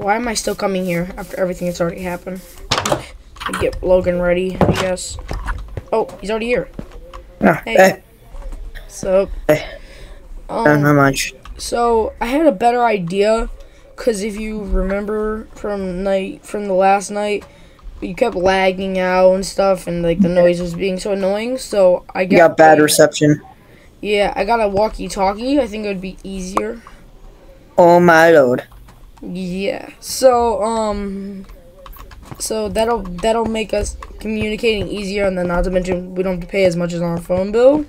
Why am I still coming here after everything that's already happened? Get Logan ready, I guess. Oh, he's already here. Ah, Hey. eh, So, eh, um, not much. So I had a better idea, cause if you remember from night from the last night, you kept lagging out and stuff, and like the noise was being so annoying. So I got, You got bad reception. Yeah, I got a walkie-talkie. I think it would be easier. Oh my lord. Yeah. So um, so that'll that'll make us communicating easier, and then not to mention we don't have to pay as much as on our phone bill.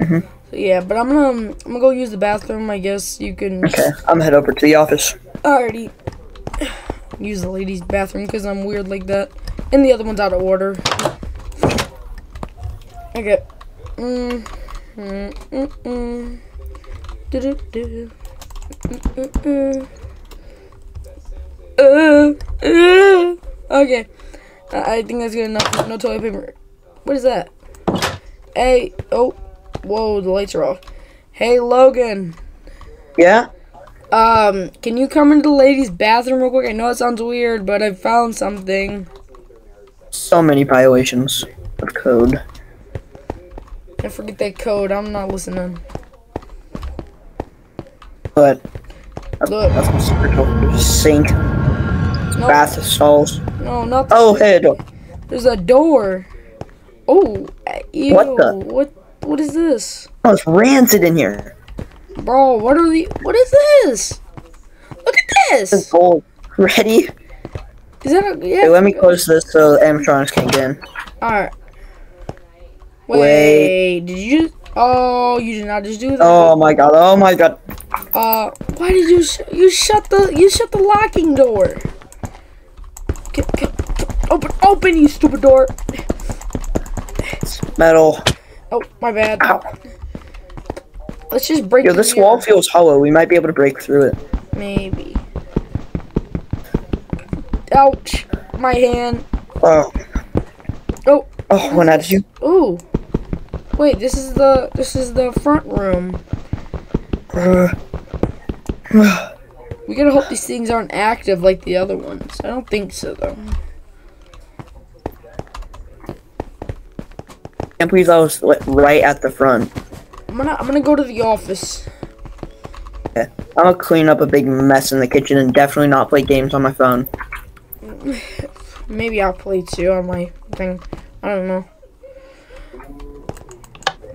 Mhm. So yeah, but I'm gonna I'm gonna go use the bathroom. I guess you can. Okay, I'm head over to the office. already use the ladies' bathroom because I'm weird like that. And the other one's out of order. Okay. Mm, mm, mm, mm. Do-do-do. Mm, mm, mm. Uh, uh. Okay. I I think that's good enough. No toilet paper. What is that? Hey. Oh. Whoa, the lights are off. Hey, Logan. Yeah? Um, can you come into the ladies' bathroom real quick? I know it sounds weird, but I found something. So many violations of code. I forget that code. I'm not listening. But Look, that's a spiritual sink, no, bath stalls. no, not. The, Oh, head. There's a door. Oh, ew. What the- What? What is this, Oh, it's rancid in here. bro? What are the? What is this? Look at It's this. gold. Ready? Is that a? Yeah. Hey, let me close this so the animatronics can't get in. All right. Wait, Wait. Did you? Oh, you did not just do that. Oh my god, oh my god. Uh, why did you sh- you shut the you shut the locking door? Get, get, open open you stupid door! It's metal. Oh my bad. Ow. Let's just break. Yo, this here. wall feels hollow. We might be able to break through it. Maybe. Ouch! My hand. Oh, Oh. oh, when did you? Ooh. Wait, this is the this is the front room. Uh, We gotta hope these things aren't active like the other ones. I don't think so though. I was right at the front. I'm gonna I'm gonna go to the office. I'm gonna clean up a big mess in the kitchen and definitely not play games on my phone. Maybe I'll play too on my thing. I don't know.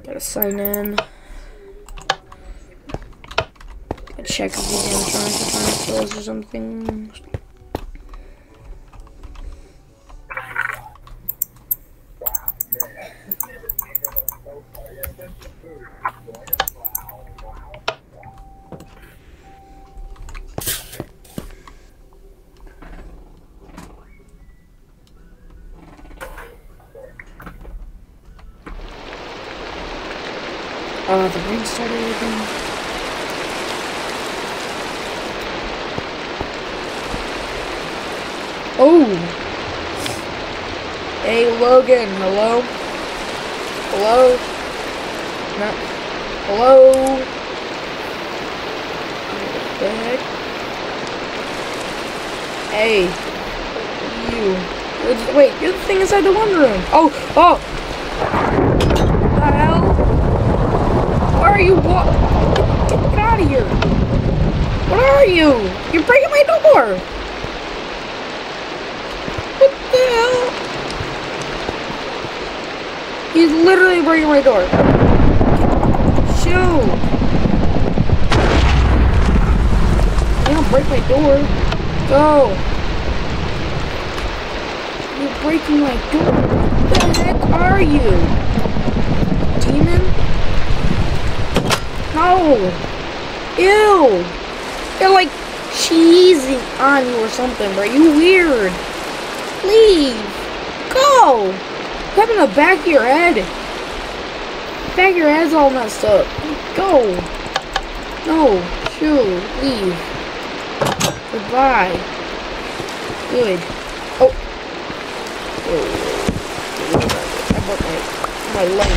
Gotta sign in. Gotta check if these animatronics are trying to kill us or something. Uh, the ring started again. Oh! Hey, Logan, hello? Hello? No. Hello? What the heck? Hey. You. Wait, you're the thing inside the one room. Oh, oh! What the hell? Why are you wa- get, get, get out of here! What are you? You're breaking my door! Hell? He's literally breaking my door. Shoot! You don't break my door. Go! You're breaking my door. What the heck are you? Demon? No! Ew! They're like cheesing on you or something, bro. You weird. Leave. Go! Happened to the back of your head? Back of your head's all messed up. Go. No. Shoo. Leave. Goodbye. Good. Oh. Whoa. I my, my leg.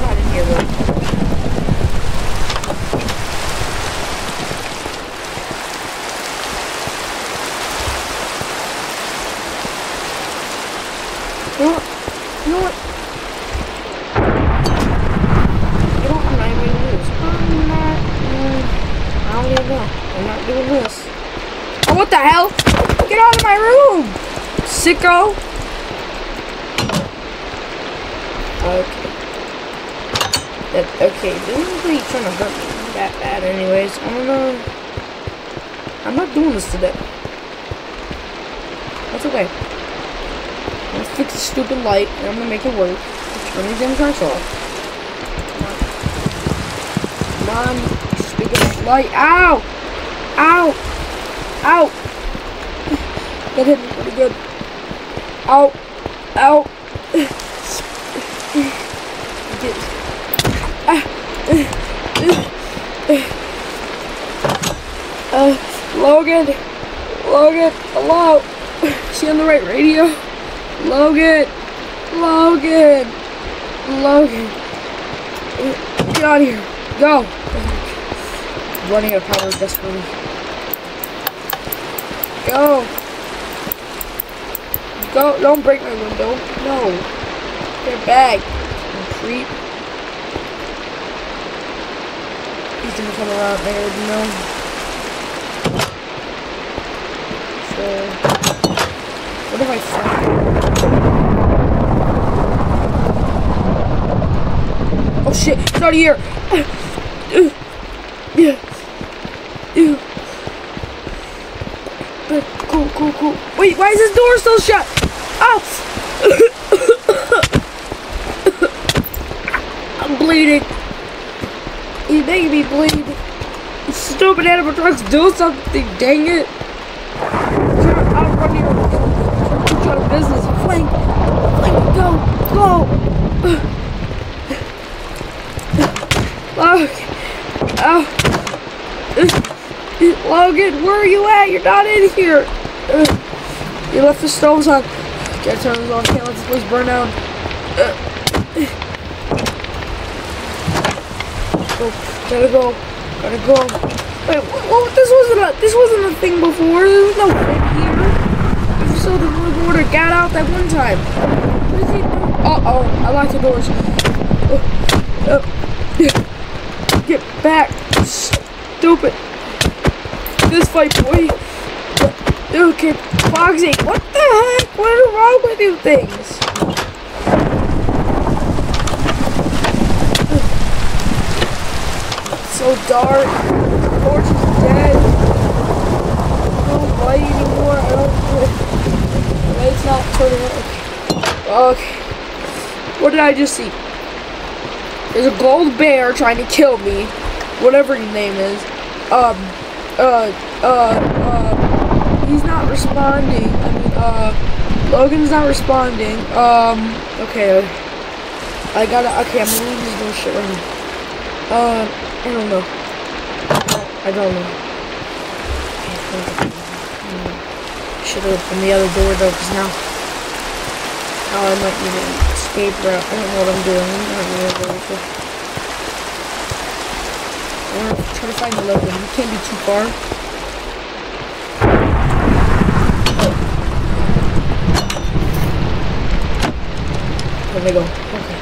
Not in here though. I'm not doing this. Oh, what the hell? Get out of my room! Sicko! Okay. That, okay, this is really trying to hurt me that bad anyways. I don't know. I'm not doing this today. That's okay. I'm gonna fix the stupid light and I'm gonna make it work. Turn these damn tracks off. Come on. Come on, stupid light. Ow! Ow! Ow! That hit me pretty good. Ow! Ow! Uh, Logan! Logan! Hello! Is she on the right radio? Logan! Logan! Logan! Get out of here! Go! running out of power desperately. Go! Go! Go, don't break my window. No. Get back, creep. He's gonna come around there, you know. So, what if I find? Oh shit! It's out of here! Cool, cool, cool. Wait, why is this door still shut? Oh! I'm bleeding. He's making me bleed. Stupid animatronics, do something, dang it. I'm running business. Flank, flank, go, go. Look. Oh. Logan, where are you at? You're not in here. You left the stoves on. Gotta turn this off. Can't let this place burn down. Oh, gotta go. Gotta go. Wait, what, this wasn't a this wasn't a thing before. There was no thing here. You saw the water got out that one time. What is he doing? Uh oh, I locked the doors. Uh, uh, get back, stupid this fight, boy. Okay, Foxy, what the heck? What is wrong with you things? It's so dark. The torch is dead. No light anymore. I don't. The light's not turning on. Okay. What did I just see? There's a gold bear trying to kill me. Whatever your name is. Um uh, uh, uh, he's not responding. I mean, uh, Logan's not responding. Um, okay. I gotta, okay, I'm gonna leave this shut right now. Uh, I don't know. I don't know. Should have opened the other door though, because now, now I might need an escape route. I don't know what I'm doing. I'm not really very good. Or try to find the Logan. You can't be too far. There they go. Okay.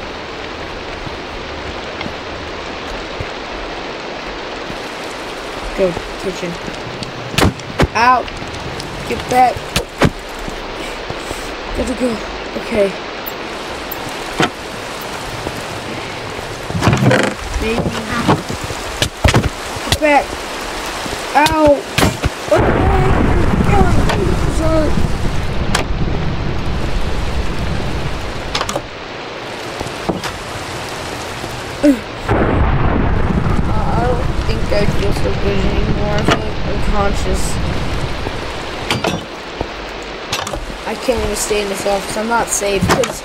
Go, kitchen. Out! Get back! Gotta go. Okay. Maybe back. Ow. What the heck? Me. Sorry. I don't think I feel so good anymore. I feel like unconscious. I can't even stay in this office. I'm not safe because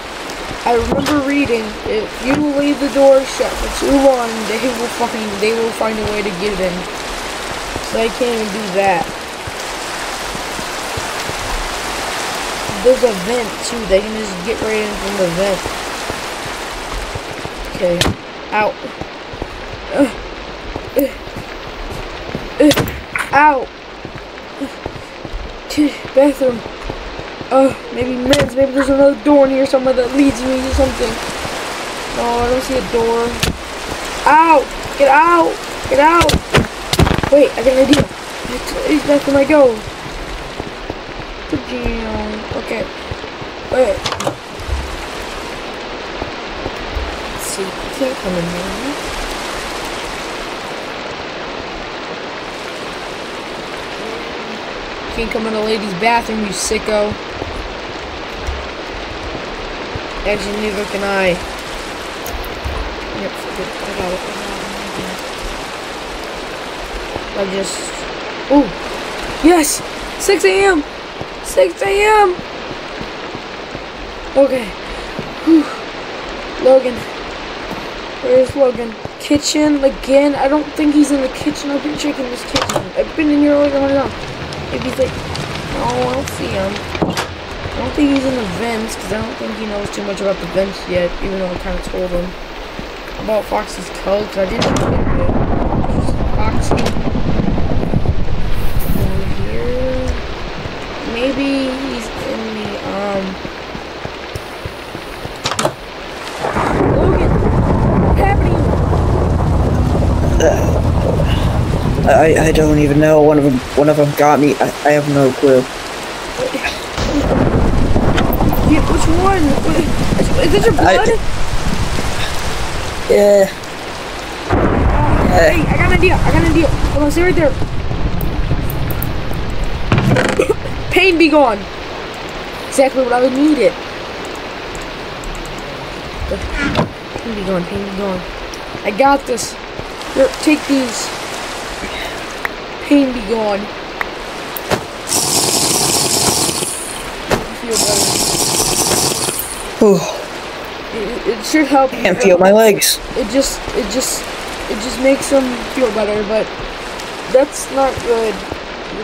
I remember reading, if you leave the door shut for too long, they will fucking, they will find a way to get in. So I can't even do that. There's a vent too, they can just get right in from the vent. Okay. Out. Uh, Bathroom. Oh, maybe men's. Maybe there's another door in here somewhere that leads me to something. No, I don't see a door. Out! Get out! Get out! Wait, I got an idea. It's- when I go. The gym. Okay. Wait. Let's see. Can't come in here. Can't come in a lady's bathroom, you sicko. Actually, neither can I. Yep, forget about it. I just. Oh! Yes! 6 a.m. 6 a.m. Okay. Whew. Logan. Where's Logan? Kitchen again? I don't think he's in the kitchen. I've been checking this kitchen. I've been in here all the. Maybe he's like, no, I don't see him. I don't think he's in the vents because I don't think he knows too much about the vents yet, even though I kind of told him about Foxy's code because I didn't it. Foxy. Over here. Maybe he's in the, um... Logan! What's happening? I, I don't even know. One of them one of them got me. I, I have no clue. Yeah, which one? Is, is this your I- blood? Yeah. Uh, hey, I got an idea. I got an idea. Hold on, stay right there. Pain be gone. Exactly what I needed. Pain be gone. Pain be gone. I got this. Here, take these. Pain be gone. Feel better. It, it should help. you. Can't feel my legs. it just it just it just makes them feel better but that's not good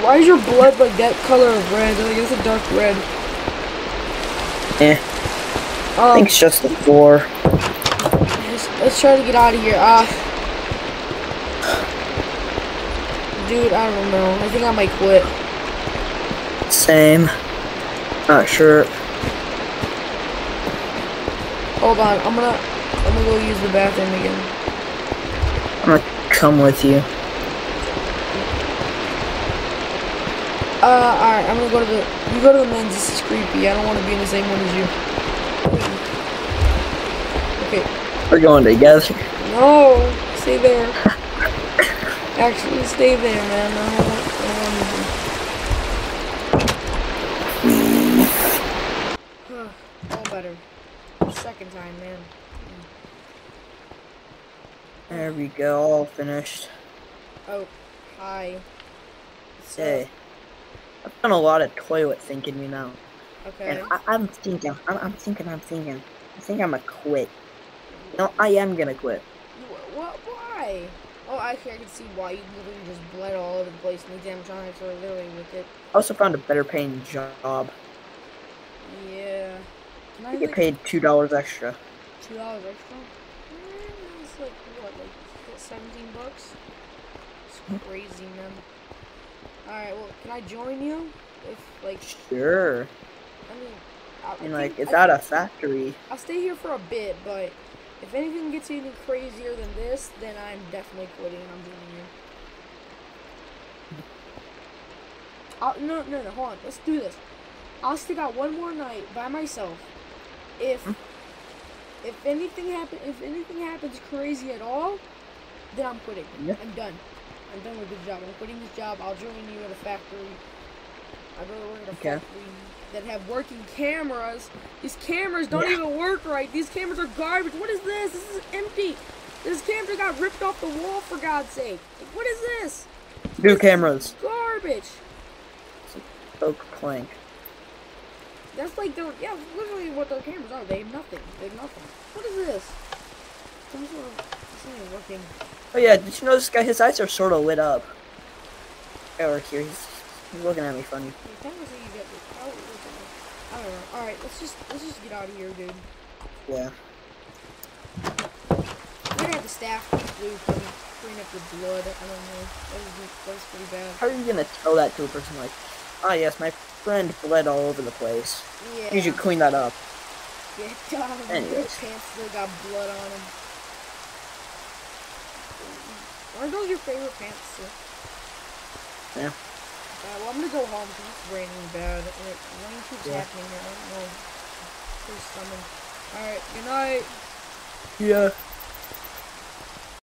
why is your blood like that color of red like it's a dark red Eh. I um think it's just the floor. let's, let's try to get out of here ah dude i don't know i think i might quit Same. Not sure. hold on i'm gonna i'm gonna go use the bathroom again I'm gonna come with you. uh all right i'm gonna go to the you go to the men's this is creepy i don't want to be in the same one as you okay We're going together. No, stay there. Actually, stay there, man. I don't want, I don't want to. All better. Second time, man. There we go. All finished. Oh, hi. So, Hey. I've done a lot of toilet thinking, you know. Okay. And I, I'm thinking, I'm, I'm thinking, I'm thinking. I think I'm gonna quit. Mm-hmm. You know, I am gonna quit. What? Why? Oh, actually, I can see why. You literally just bled all over the place, and the animatronics are literally with it. I also found a better paying job. Yeah. Can I I get like, paid two dollars extra. Two dollars extra? Mm, It's like what, like seventeen bucks? It's crazy, man. Alright, well, can I join you? If like, Sure. I mean, I, I mean, like, it's I at a factory. I'll stay here for a bit, but if anything gets even crazier than this, then I'm definitely quitting and I'm joining you. I'll, no, no, no, hold on. Let's do this. I'll stick out one more night by myself. If Hmm. if anything happen, if anything happens crazy at all, then I'm quitting. Yeah. I'm done. I'm done with this job. I'm quitting this job. I'll join you at a factory. I'll go to work Okay. that have working cameras. These cameras don't Yeah. even work right. These cameras are garbage. What is this? This is empty. This camera got ripped off the wall for God's sake. Like, what is this? New cameras. Garbage. Oak plank. That's like their yeah, literally what their cameras are. They have nothing. They have nothing. What is this? Some sort of this isn't working. Oh yeah, did you know this guy? His eyes are sort of lit up. Over here, he's, he's looking at me funny. Hey, tell you get this. Oh, I don't know. All right, let's just let's just get out of here, dude. Yeah. We're gonna have the staff do clean, clean up the blood. I don't know. That was that was pretty bad. How are you gonna tell that to a person like, ah yes, my friend bled all over the place. Yeah. You should clean that up. Yeah, God, his Anyways. pants still got blood on him. Aren't those your favorite pants? Too? Yeah. Well, I'm gonna go home because it's raining bad. It, rain keeps Yeah. happening here. I don't know. Please summon. Alright, good night. Yeah.